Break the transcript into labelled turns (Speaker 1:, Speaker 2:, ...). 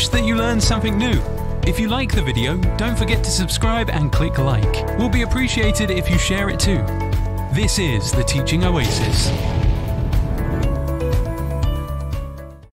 Speaker 1: Wish that you learned something new. If you like the video, don't forget to subscribe and click like. We'll be appreciated if you share it too. This is the Teaching Oasis.